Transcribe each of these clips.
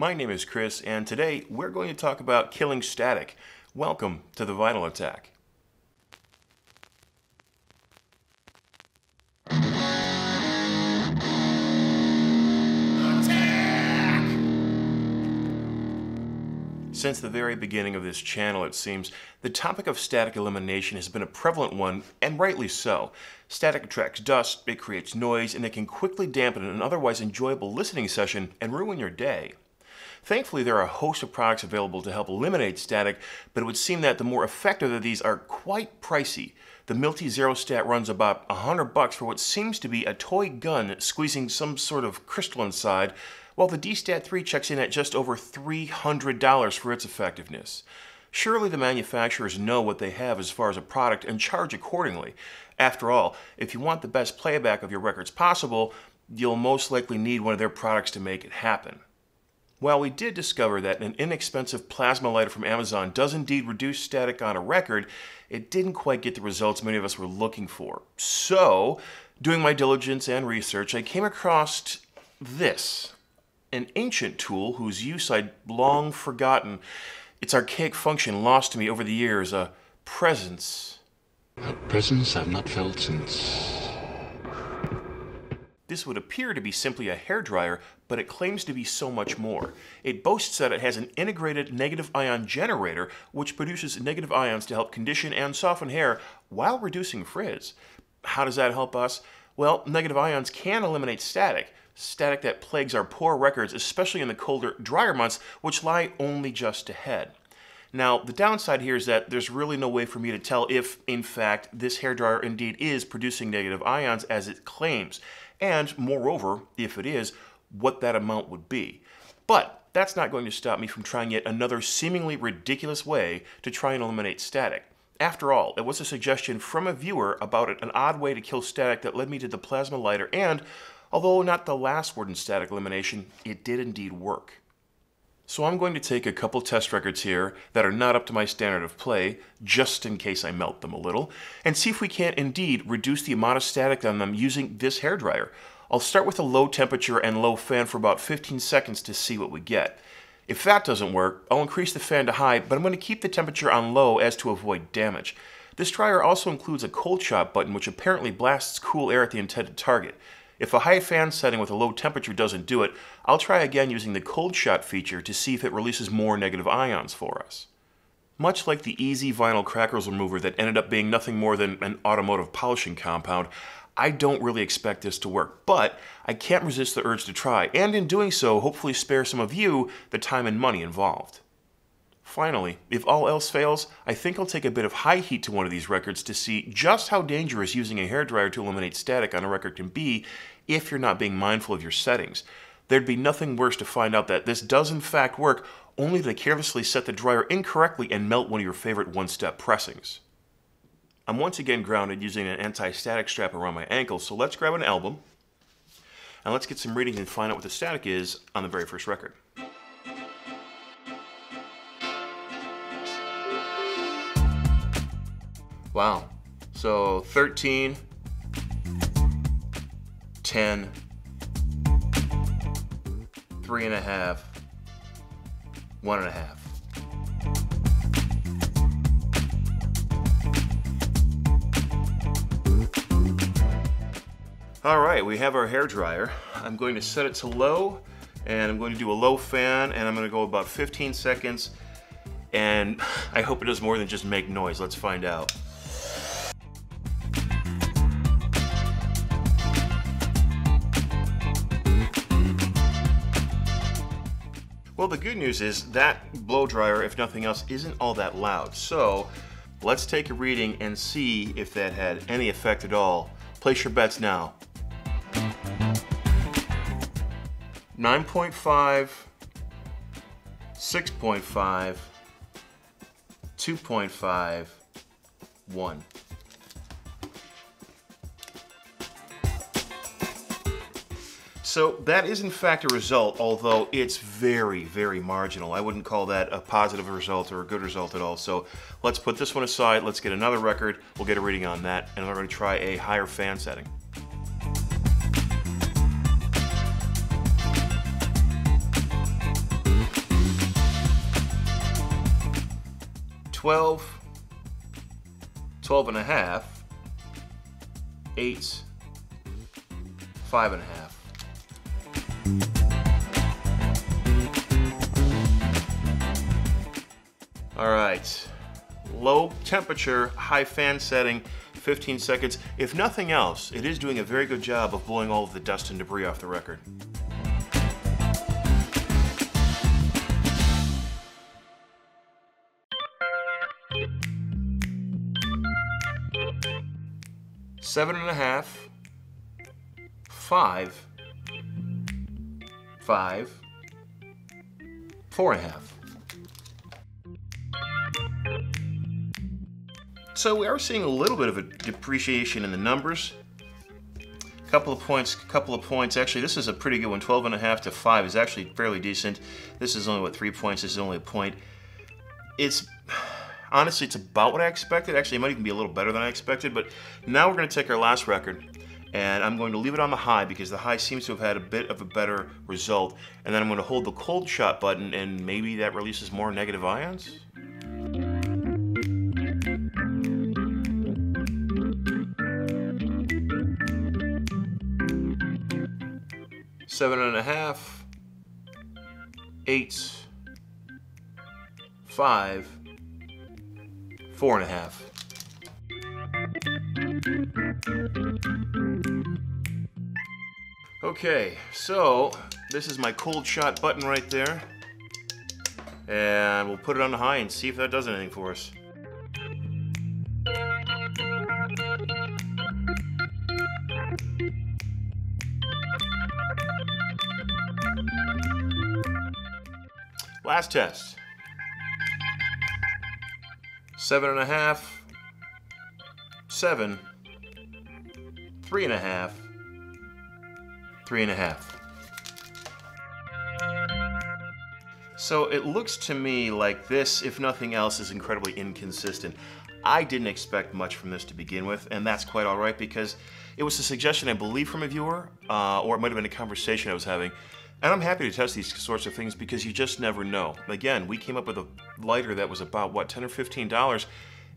My name is Chris, and today we're going to talk about killing static. Welcome to the Vinyl Attack. Since the very beginning of this channel, it seems, the topic of static elimination has been a prevalent one, and rightly so. Static attracts dust, it creates noise, and it can quickly dampen an otherwise enjoyable listening session and ruin your day. Thankfully, there are a host of products available to help eliminate static, but it would seem that the more effective of these are quite pricey. The Milty Zero Stat runs about 100 bucks for what seems to be a toy gun squeezing some sort of crystal inside, while the Destat 3 checks in at just over $300 for its effectiveness. Surely the manufacturers know what they have as far as a product and charge accordingly. After all, if you want the best playback of your records possible, you'll most likely need one of their products to make it happen. While we did discover that an inexpensive plasma lighter from Amazon does indeed reduce static on a record, it didn't quite get the results many of us were looking for. So, doing my diligence and research, I came across this an ancient tool whose use I'd long forgotten. Its archaic function lost to me over the years, a presence. A presence I've not felt since. This would appear to be simply a hairdryer, but it claims to be so much more. It boasts that it has an integrated negative ion generator, which produces negative ions to help condition and soften hair while reducing frizz. How does that help us? Well, negative ions can eliminate static, static that plagues our poor records, especially in the colder, drier months, which lie only just ahead. Now, the downside here is that there's really no way for me to tell if, in fact, this hairdryer indeed is producing negative ions as it claims, and moreover, if it is, what that amount would be. But that's not going to stop me from trying yet another seemingly ridiculous way to try and eliminate static. After all, it was a suggestion from a viewer about an odd way to kill static that led me to the plasma lighter, and although not the last word in static elimination, it did indeed work. So I'm going to take a couple test records here that are not up to my standard of play, just in case I melt them a little, and see if we can't indeed reduce the amount of static on them using this hairdryer. I'll start with a low temperature and low fan for about 15 seconds to see what we get. If that doesn't work, I'll increase the fan to high, but I'm going to keep the temperature on low as to avoid damage. This dryer also includes a cold shot button which apparently blasts cool air at the intended target. If a high fan setting with a low temperature doesn't do it, I'll try again using the cold shot feature to see if it releases more negative ions for us. Much like the easy vinyl crackles remover that ended up being nothing more than an automotive polishing compound, I don't really expect this to work, but I can't resist the urge to try, and in doing so, hopefully spare some of you the time and money involved. Finally, if all else fails, I think I'll take a bit of high heat to one of these records to see just how dangerous using a hairdryer to eliminate static on a record can be if you're not being mindful of your settings. There'd be nothing worse to find out that this does in fact work, only to carelessly set the dryer incorrectly and melt one of your favorite one-step pressings. I'm once again grounded using an anti-static strap around my ankle, so let's grab an album, and let's get some readings and find out what the static is on the very first record. Wow. So 13, 10, three and a half, one and a half. All right, we have our hair dryer. I'm going to set it to low and I'm going to do a low fan and I'm going to go about 15 seconds and I hope it does more than just make noise. Let's find out. Well, the good news is that blow dryer, if nothing else, isn't all that loud. So let's take a reading and see if that had any effect at all. Place your bets now. 9.5, 6.5, 2.5, 1. So that is in fact a result, although it's very, very marginal. I wouldn't call that a positive result or a good result at all. So let's put this one aside, let's get another record, we'll get a reading on that, and we're gonna try a higher fan setting. Twelve, twelve and a half, eight, five and a half. All right, low temperature, high fan setting, 15 seconds. If nothing else, it is doing a very good job of blowing all of the dust and debris off the record. Seven and a half, five, five, four and a half. So we are seeing a little bit of a depreciation in the numbers. A couple of points, a couple of points. Actually, this is a pretty good one. 12 and a half to 5 is actually fairly decent. This is only, what, 3 points? This is only a point. It's, honestly, it's about what I expected. Actually, it might even be a little better than I expected. But now we're going to take our last record, and I'm going to leave it on the high because the high seems to have had a bit of a better result. And then I'm going to hold the cold shot button, and maybe that releases more negative ions? Seven and a half, eight, five, four and a half. Okay, so this is my cold shot button right there. And we'll put it on the high and see if that does anything for us. Last test. Seven and a half, seven, three and a half, three and a half. So it looks to me like this, if nothing else, is incredibly inconsistent. I didn't expect much from this to begin with, and that's quite all right because it was a suggestion, I believe, from a viewer, uh, or it might have been a conversation I was having. And I'm happy to test these sorts of things because you just never know. Again, we came up with a lighter that was about, what, 10 or $15.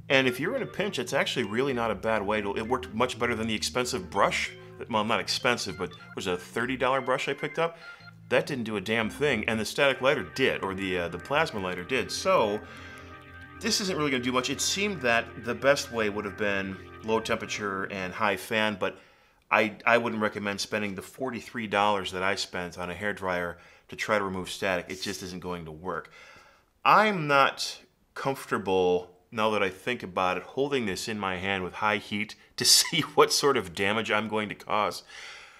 And if you're in a pinch, it's actually really not a bad way. To, it worked much better than the expensive brush. Well, not expensive, but was a $30 brush I picked up. That didn't do a damn thing, and the static lighter did, or the uh, the plasma lighter did. So this isn't really going to do much. It seemed that the best way would have been low temperature and high fan, but I, I wouldn't recommend spending the $43 that I spent on a hair dryer to try to remove static. It just isn't going to work. I'm not comfortable, now that I think about it, holding this in my hand with high heat to see what sort of damage I'm going to cause.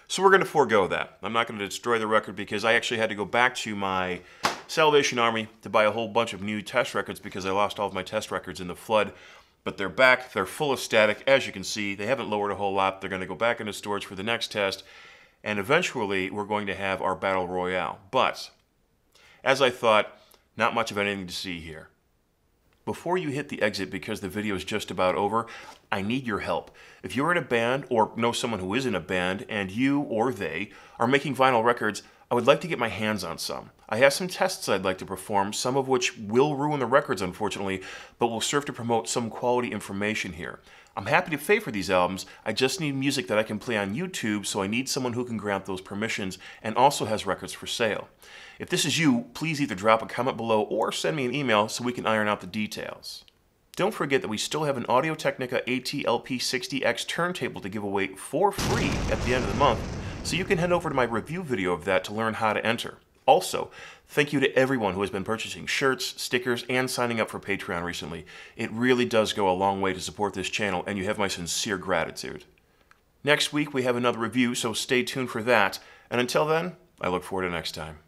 So we're going to forego that. I'm not going to destroy the record because I actually had to go back to my Salvation Army to buy a whole bunch of new test records because I lost all of my test records in the flood but they're back. They're full of static. As you can see, they haven't lowered a whole lot. They're going to go back into storage for the next test. And eventually, we're going to have our Battle Royale. But, as I thought, not much of anything to see here. Before you hit the exit because the video is just about over, I need your help. If you're in a band or know someone who is in a band and you or they are making vinyl records, I would like to get my hands on some. I have some tests I'd like to perform, some of which will ruin the records, unfortunately, but will serve to promote some quality information here. I'm happy to pay for these albums, I just need music that I can play on YouTube, so I need someone who can grant those permissions and also has records for sale. If this is you, please either drop a comment below or send me an email so we can iron out the details. Don't forget that we still have an Audio Technica AT-LP60X turntable to give away for free at the end of the month, so you can head over to my review video of that to learn how to enter. Also, thank you to everyone who has been purchasing shirts, stickers, and signing up for Patreon recently. It really does go a long way to support this channel, and you have my sincere gratitude. Next week, we have another review, so stay tuned for that. And until then, I look forward to next time.